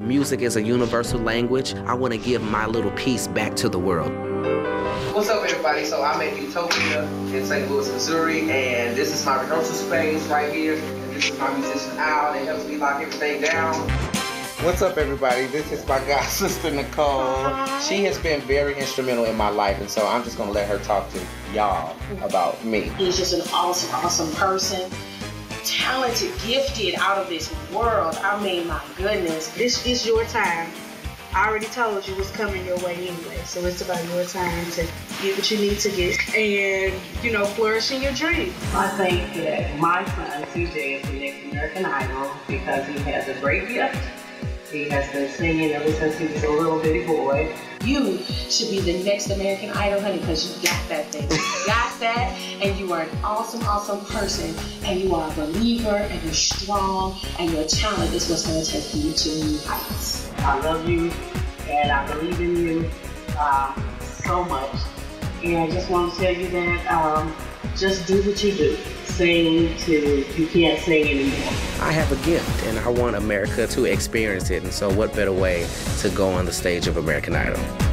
Music is a universal language. I want to give my little piece back to the world. What's up, everybody? So I'm at Utopia in St. Louis, Missouri, and this is my rehearsal space right here. And this is my musician Al that helps me lock everything down. What's up, everybody? This is my god sister Nicole. She has been very instrumental in my life, and so I'm just gonna let her talk to y'all about me. He's just an awesome, awesome person talented, gifted out of this world. I mean, my goodness. This is your time. I already told you what's coming your way anyway. So it's about your time to get what you need to get and, you know, flourish in your dream. I think that my son, CJ, is the next American Idol because he has a great gift he has been singing ever since he was a little bitty boy. You should be the next American Idol, honey, because you got that thing. You got that, and you are an awesome, awesome person, and you are a believer, and you're strong, and your talent is what's going to take you to new heights. I love you, and I believe in you uh, so much. I just want to tell you that um, just do what you do sing to you can't sing anymore. I have a gift and I want America to experience it. And so, what better way to go on the stage of American Idol?